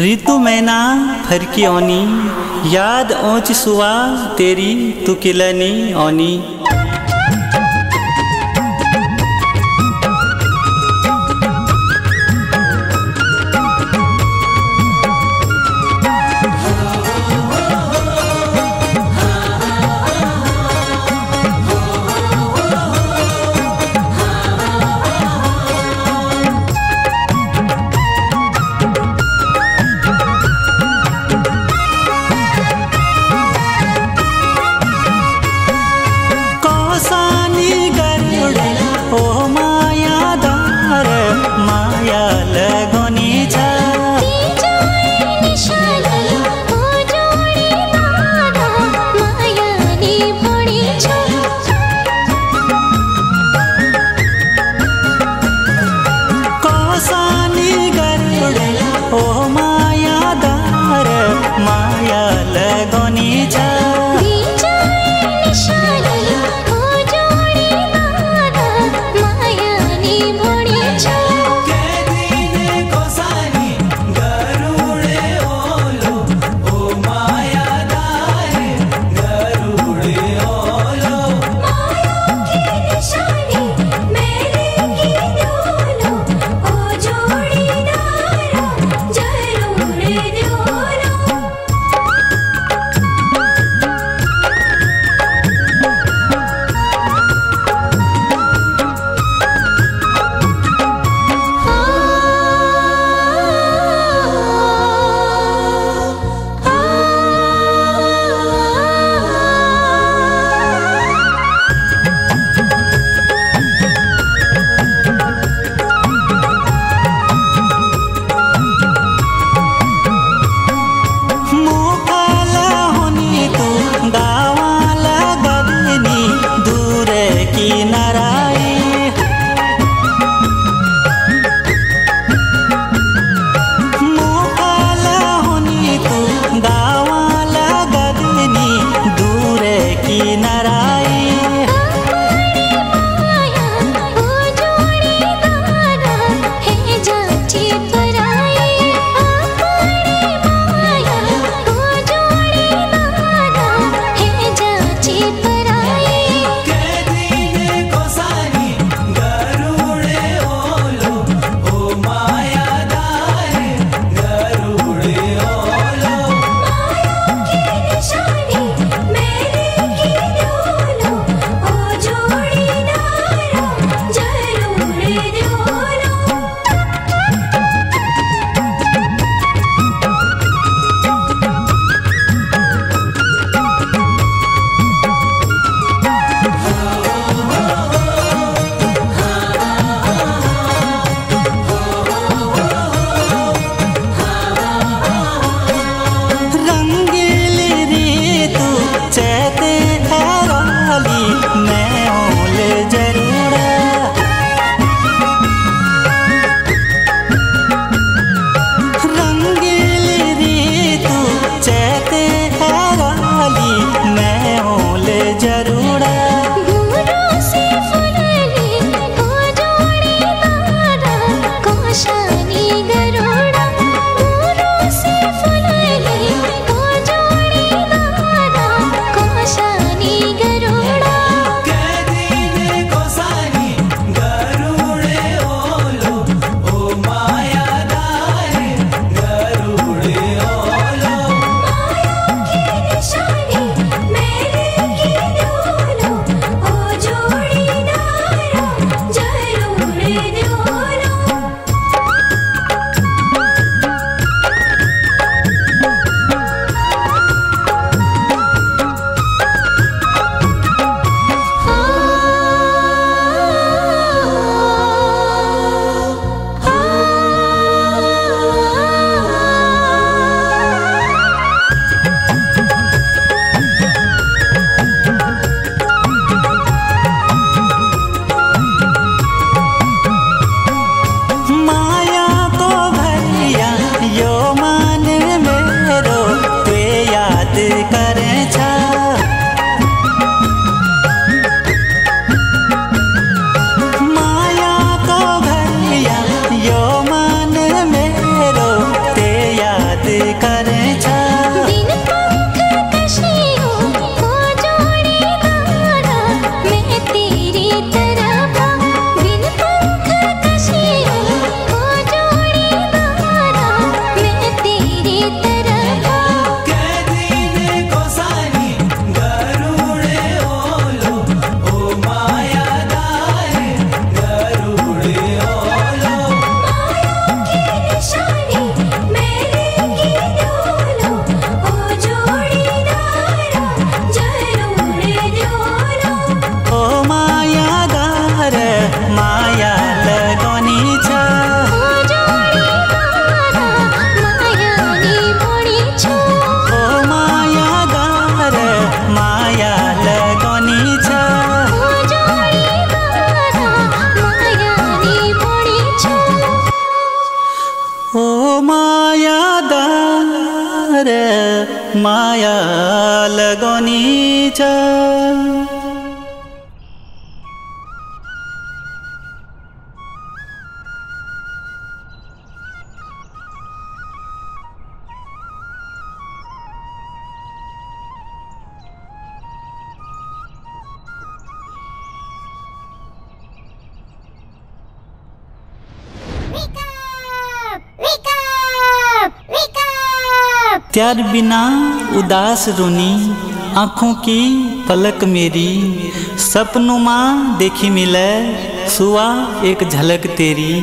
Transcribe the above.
ऋतु मैना फरकी ओनी याद ओच सुआ तेरी तू किलनी ओनी माया लगोनी छ। त्यार बिना उदास रोनी, आँखों की पलक मेरी। सपनों माँ देखी मिले सुआ एक झलक तेरी।